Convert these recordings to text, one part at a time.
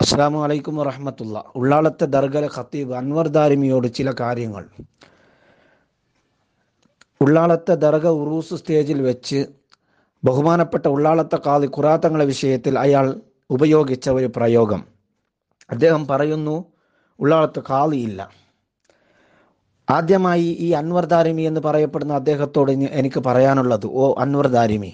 അസ്സാം വലൈക്കും വറഹമത്തുള്ള. ഉള്ളാളത്തെ ദർഗല ഖത്തീബ് അൻവർ ദാരിമിയോട് ചില കാര്യങ്ങൾ. ഉള്ളാളത്തെ ദർഗ ഉറൂസ് സ്റ്റേജിൽ വെച്ച് ബഹുമാനപ്പെട്ട ഉള്ളാളത്തെ കാതി ഖുറാത്തങ്ങളെ വിഷയത്തിൽ അയാൾ ഉപയോഗിച്ച ഒരു പ്രയോഗം. അദ്ദേഹം പറയുന്നു ഉള്ളാളത്ത് കാളിയില്ല ആദ്യമായി ഈ അൻവർ ദാരിമി എന്ന് പറയപ്പെടുന്ന അദ്ദേഹത്തോട് എനിക്ക് പറയാനുള്ളത് ഓ അൻവർ ദാരിമി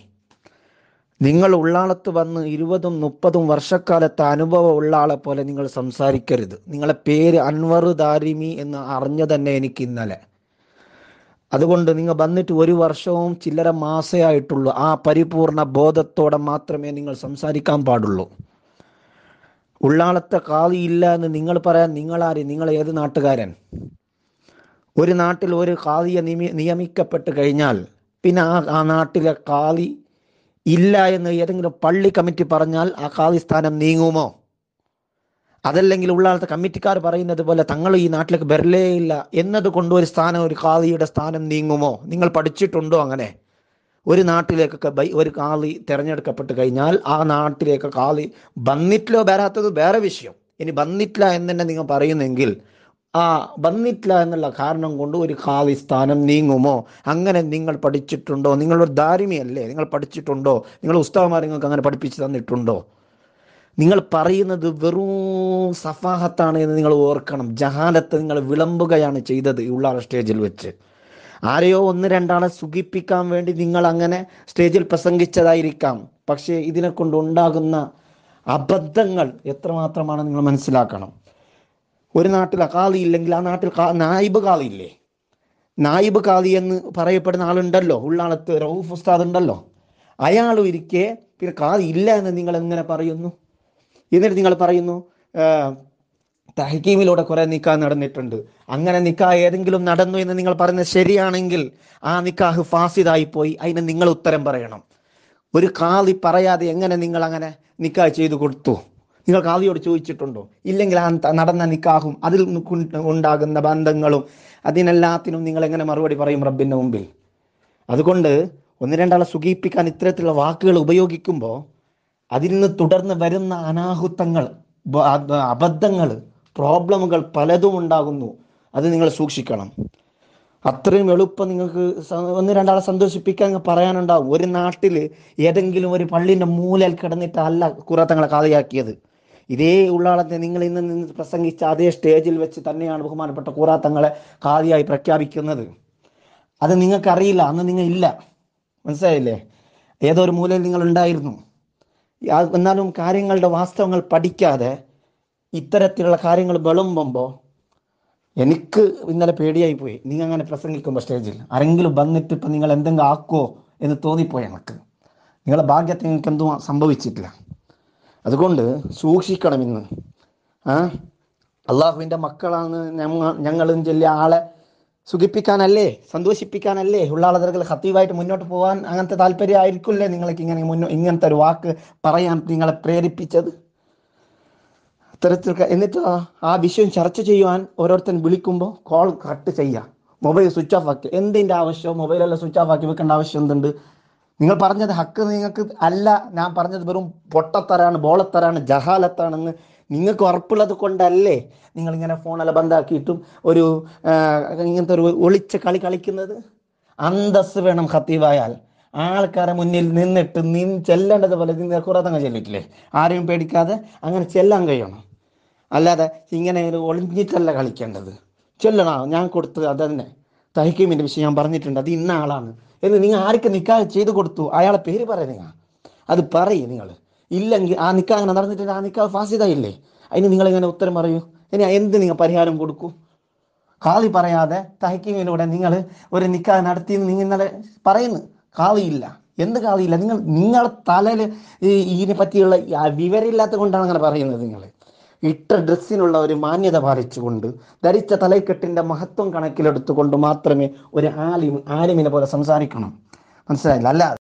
നിങ്ങൾ ഉള്ളാളത്ത് വന്ന് ഇരുപതും മുപ്പതും വർഷക്കാലത്തെ അനുഭവം ഉള്ള ആളെ പോലെ നിങ്ങൾ സംസാരിക്കരുത്. നിങ്ങളെ പേര് അൻവർ ദാരിമി എന്ന് അറിഞ്ഞു തന്നെ എനിക്ക് ഇന്നലെ. അതുകൊണ്ട് നിങ്ങൾ വന്നിട്ട് ഒരു വർഷവും ചില്ലറ മാസേ ആയിട്ടുള്ളൂ ആ പരിപൂർണ ബോധത്തോടെ മാത്രമേ നിങ്ങൾ സംസാരിക്കാൻ പാടുള്ളൂ. ഉള്ളാളത്തെ കാതിയില്ല എന്ന് നിങ്ങൾ പറയാൻ നിങ്ങളാര് നിങ്ങൾ ഏത് നാട്ടുകാരൻ? ഒരു നാട്ടിൽ ഒരു നിയമി നിയമിക്കപ്പെട്ട് കഴിഞ്ഞാൽ പിന്നെ ആ ആ നാട്ടിലെ കാളി ഇല്ല എന്ന് ഏതെങ്കിലും പള്ളി കമ്മിറ്റി പറഞ്ഞാൽ ആ ഖാദി സ്ഥാനം നീങ്ങുമോ? അതല്ലെങ്കിൽ ഉള്ളാളത്തെ കമ്മിറ്റിക്കാർ പറയുന്നത് പോലെ തങ്ങൾ ഈ നാട്ടിലേക്ക് വരലേ ഇല്ല എന്നതുകൊണ്ട് ഒരു സ്ഥാനം ഒരു ഖാദിയുടെ സ്ഥാനം നീങ്ങുമോ? നിങ്ങൾ പഠിച്ചിട്ടുണ്ടോ അങ്ങനെ? ഒരു നാട്ടിലേക്കൊക്കെ ഒരു കാളി തിരഞ്ഞെടുക്കപ്പെട്ട് കഴിഞ്ഞാൽ ആ നാട്ടിലേക്ക് കാളി വന്നിട്ടില്ലോ വരാത്തത് വേറെ വിഷയം. ഇനി വന്നിട്ടില്ല എന്ന് തന്നെ നിങ്ങൾ പറയുന്നെങ്കിൽ ആ വന്നിട്ടില്ല എന്നുള്ള കാരണം കൊണ്ട് ഒരു കാളി സ്ഥാനം നീങ്ങുമോ? അങ്ങനെ നിങ്ങൾ പഠിച്ചിട്ടുണ്ടോ? നിങ്ങളൊരു ധാരിമിയല്ലേ നിങ്ങൾ പഠിച്ചിട്ടുണ്ടോ? നിങ്ങൾ ഉസ്താവമാർ നിങ്ങൾക്ക് അങ്ങനെ പഠിപ്പിച്ചു തന്നിട്ടുണ്ടോ? നിങ്ങൾ പറയുന്നത് വെറും സഫാഹത്താണ് എന്ന് നിങ്ങൾ ഓർക്കണം. ജഹാലത്ത് നിങ്ങൾ വിളമ്പുകയാണ് ചെയ്തത് ഉള്ള സ്റ്റേജിൽ വെച്ച്. ആരെയോ ഒന്ന് രണ്ടാളെ സുഖിപ്പിക്കാൻ വേണ്ടി നിങ്ങൾ അങ്ങനെ സ്റ്റേജിൽ പ്രസംഗിച്ചതായിരിക്കാം. പക്ഷേ ഇതിനെ കൊണ്ട് ഉണ്ടാകുന്ന അബദ്ധങ്ങൾ എത്രമാത്രമാണ് നിങ്ങൾ മനസ്സിലാക്കണം. ഒരു നാട്ടിൽ കാളി ഇല്ലെങ്കിൽ ആ നാട്ടിൽ നായിബ് കാളി ഇല്ലേ? നായിബ് കാളി എന്ന് പറയപ്പെടുന്ന ആളുണ്ടല്ലോ ഉള്ളാളത്ത് റൌഫ് ഉസ്താദ് ഉണ്ടല്ലോ. അയാൾ ഇരിക്കെ പിന്നെ കാളി ഇല്ല എന്ന് നിങ്ങൾ എങ്ങനെ പറയുന്നു? എന്നിട്ട് നിങ്ങൾ പറയുന്നു തഹക്കീമിലൂടെ കുറെ നിക്കാ നടന്നിട്ടുണ്ട്. അങ്ങനെ നിക്കാ ഏതെങ്കിലും നടന്നു എന്ന് നിങ്ങൾ പറയുന്നത് ശരിയാണെങ്കിൽ ആ നിക്കാഹ് ഫാസിദായി പോയി അതിന് നിങ്ങൾ ഉത്തരം പറയണം. ഒരു കാളി പറയാതെ എങ്ങനെ നിങ്ങൾ അങ്ങനെ നിക്കാഹ് ചെയ്തു കൊടുത്തു? നിങ്ങൾ കാതിയോട് ചോദിച്ചിട്ടുണ്ടോ? ഇല്ലെങ്കിൽ ആ നടന്ന നിക്കാഹും അതിൽ ഉണ്ടാകുന്ന ബന്ധങ്ങളും അതിനെല്ലാത്തിനും നിങ്ങൾ എങ്ങനെ മറുപടി പറയും റബ്ബിന്റെ മുമ്പിൽ? അതുകൊണ്ട് ഒന്ന് രണ്ടാളെ സുഖിപ്പിക്കാൻ ഇത്തരത്തിലുള്ള വാക്കുകൾ ഉപയോഗിക്കുമ്പോൾ അതിൽ നിന്ന് തുടർന്ന് വരുന്ന അനാഹുത്തങ്ങൾ അബദ്ധങ്ങൾ പ്രോബ്ലമുകൾ പലതും ഉണ്ടാകുന്നു. അത് നിങ്ങൾ സൂക്ഷിക്കണം. അത്രയും എളുപ്പം നിങ്ങൾക്ക് ഒന്ന് രണ്ടാളെ സന്തോഷിപ്പിക്കാൻ പറയാനുണ്ടാവും. ഒരു നാട്ടിൽ ഏതെങ്കിലും ഒരു പള്ളിന്റെ മൂലയിൽ കിടന്നിട്ടല്ല കുറേ കുറത്തങ്ങളെ കാതയാക്കിയത് ഇതേ ഉള്ളാളത്തെ നിങ്ങൾ ഇന്ന് നിന്ന് പ്രസംഗിച്ച അതേ സ്റ്റേജിൽ വെച്ച് തന്നെയാണ് ബഹുമാനപ്പെട്ട കൂറാത്തങ്ങളെ കാതിയായി പ്രഖ്യാപിക്കുന്നത്. അത് നിങ്ങൾക്കറിയില്ല അന്ന് നിങ്ങൾ ഇല്ല മനസ്സിലായില്ലേ? ഏതോ ഒരു മൂലയിൽ നിങ്ങൾ ഉണ്ടായിരുന്നു എന്നാലും കാര്യങ്ങളുടെ വാസ്തവങ്ങൾ പഠിക്കാതെ ഇത്തരത്തിലുള്ള കാര്യങ്ങൾ വിളമ്പുമ്പോൾ എനിക്ക് ഇന്നലെ പേടിയായി പോയി നിങ്ങൾ അങ്ങനെ പ്രസംഗിക്കുമ്പോൾ സ്റ്റേജിൽ. ആരെങ്കിലും വന്നിട്ട് ഇപ്പം നിങ്ങൾ എന്തെങ്കിലും ആക്കുമോ എന്ന് തോന്നിപ്പോയി എനിക്ക് നിങ്ങളുടെ ഭാഗ്യത്തെ നിങ്ങൾക്ക് എന്തും സംഭവിച്ചിട്ടില്ല. അതുകൊണ്ട് സൂക്ഷിക്കണം ഇന്ന് ആ? അള്ളാഹുവിന്റെ മക്കളാണ് ഞങ്ങൾ ഞങ്ങളും ചൊല്ലിയ ആളെ സുഖിപ്പിക്കാനല്ലേ സന്തോഷിപ്പിക്കാനല്ലേ ഉള്ള ആളുകൾ ഹത്തീവായിട്ട് മുന്നോട്ട് പോകാൻ അങ്ങനത്തെ താല്പര്യം നിങ്ങൾക്ക് ഇങ്ങനെ മുന്നോ ഇങ്ങനത്തെ ഒരു വാക്ക് പറയാൻ നിങ്ങളെ പ്രേരിപ്പിച്ചത്? അത്തരത്തിൽ എന്നിട്ട് ആ- വിഷയം ചർച്ച ചെയ്യുവാൻ ഓരോരുത്തൻ വിളിക്കുമ്പോൾ കോൾ കട്ട് ചെയ്യുക മൊബൈൽ സ്വിച്ച് ഓഫ് ആക്കി. എന്തിന്റെ ആവശ്യം? മൊബൈലെല്ലാം സ്വിച്ച് ഓഫ് ആക്കി വെക്കേണ്ട ആവശ്യം എന്തുണ്ട്? നിങ്ങൾ പറഞ്ഞത് ഹക്ക് നിങ്ങൾക്ക് അല്ല ഞാൻ പറഞ്ഞത് വെറും പൊട്ടത്തരാണ് ബോളത്തരാണ് ജഹാലത്താണെന്ന് നിങ്ങൾക്ക് ഉറപ്പുള്ളത് കൊണ്ടല്ലേ നിങ്ങൾ ഇങ്ങനെ ഫോണെല്ലാം ബന്ധാക്കിയിട്ടും ഒരു ഇങ്ങനത്തെ ഒരു ഒളിച്ച കളി കളിക്കുന്നത്? അന്തസ് വേണം ഖത്തീവായാൽ. ആൾക്കാരെ മുന്നിൽ നിന്നിട്ട് നിൻ ചെല്ലേണ്ടത് പോലെ നിങ്ങൾ കുറത്തങ്ങ് ചെല്ലിട്ടില്ലേ? ആരെയും പേടിക്കാതെ അങ്ങനെ ചെല്ലാൻ കഴിയണം. അല്ലാതെ ഇങ്ങനെ ഒളിഞ്ഞിട്ടല്ല കളിക്കേണ്ടത്. ചെല്ലണോ? ഞാൻ കൊടുത്തത് അത് തന്നെ തഹക്കീമിന്റെ വിഷയം ഞാൻ പറഞ്ഞിട്ടുണ്ട്. അത് ഇന്ന ആളാണ്. എന്ന് നിങ്ങൾ ആർക്ക് നിക്കാഹ് ചെയ്തു കൊടുത്തു? അയാളെ പേര് പറയാം നിങ്ങൾ. അത് പറയും നിങ്ങൾ. ഇല്ലെങ്കിൽ ആ നിക്കാഹ് അങ്ങനെ നടന്നിട്ടുണ്ട് ആ നിക്കാഹ് ഫാസിതായില്ലേ അതിന് നിങ്ങൾ ഇങ്ങനെ ഉത്തരം പറയൂ? ഇനി എന്ത് നിങ്ങൾ പരിഹാരം കൊടുക്കൂ? കാളി പറയാതെ തഹക്കീമിലൂടെ നിങ്ങൾ ഒരു നിക്കാഹ് നടത്തി നിങ്ങൾ ഇന്നലെ പറയുന്നു. കാളിയില്ല എന്ത് കാളിയില്ല നിങ്ങൾ നിങ്ങളുടെ തലയിൽ ഇതിനെ പറ്റിയുള്ള വിവരമില്ലാത്ത കൊണ്ടാണ് അങ്ങനെ പറയുന്നത് നിങ്ങൾ. ഇട്ട ഡ്രസ്സിനുള്ള ഒരു മാന്യത പാലിച്ചുകൊണ്ട് ധരിച്ച തലക്കെട്ടിന്റെ മഹത്വം കണക്കിലെടുത്തുകൊണ്ട് മാത്രമേ ഒരു ആലിം ആലിമിനെ പോലെ സംസാരിക്കണം. മനസ്സിലായില്ല? അല്ല